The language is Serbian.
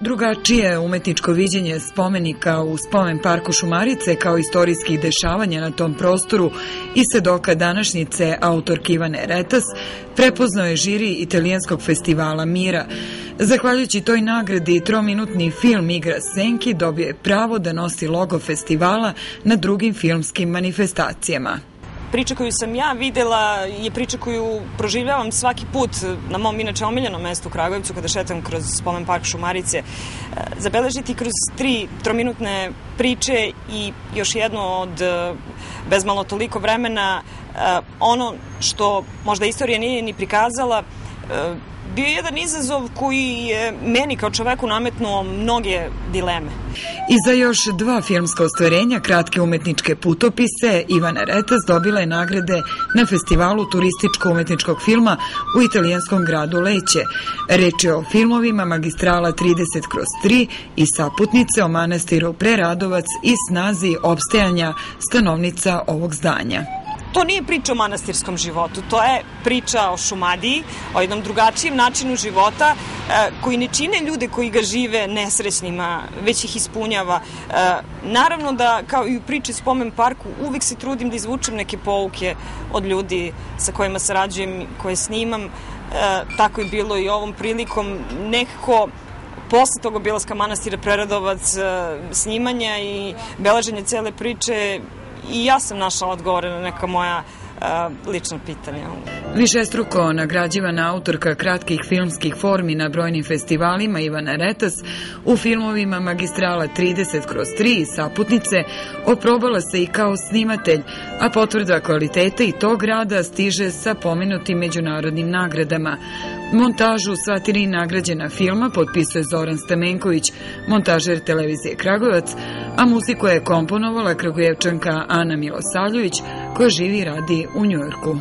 Drugačije umetničko viđenje spomenika u spomen parku Šumarice kao istorijskih dešavanja na tom prostoru i sedoka današnjice autorke Ivane Retas prepoznao je žiri italijanskog festivala Mira. Zahvaljujući toj nagradi, trominutni film Igra Senki dobio je pravo da nosi logo festivala na drugim filmskim manifestacijama priča koju sam ja videla je priča koju proživljavam svaki put na mom inače omiljenom mestu u Kragujevcu kada šetam kroz spomen park Šumarice. E, zabeležiti kroz tri trominutne priče i još jedno od e, bezmalo toliko vremena e, ono što možda istorija nije ni prikazala bio je jedan izazov koji je meni kao čoveku nametnuo mnoge dileme. I za još dva filmska ostvarenja, kratke umetničke putopise, Ivana Retas dobila je nagrade na festivalu turističko-umetničkog filma u italijanskom gradu Leće. Reč je o filmovima Magistrala 30 kroz 3 i Saputnice o manastiru Preradovac i snazi obstajanja stanovnica ovog zdanja to nije priča o manastirskom životu, to je priča o šumadiji, o jednom drugačijem načinu života e, koji ne čine ljude koji ga žive nesrećnima, već ih ispunjava. E, naravno da, kao i u priči Spomen parku, uvek se trudim da izvučem neke pouke od ljudi sa kojima sarađujem, koje snimam. E, tako je bilo i ovom prilikom. Nekako posle tog obilaska manastira Preradovac, snimanja i beleženja cele priče, i ja sam našla odgovore na neka moja lična pitanja. Višestruko nagrađivana autorka kratkih filmskih formi na brojnim festivalima Ivana Retas u filmovima Magistrala 30 kroz 3 i Saputnice oprobala se i kao snimatelj, a potvrda kvaliteta i tog rada stiže sa pomenutim međunarodnim nagradama. Montažu sva tri nagrađena filma potpisuje Zoran Stamenković, montažer televizije Kragujevac, a muziku je komponovala Kragujevčanka Ana Milosavljević, koja živi i radi u Njujorku.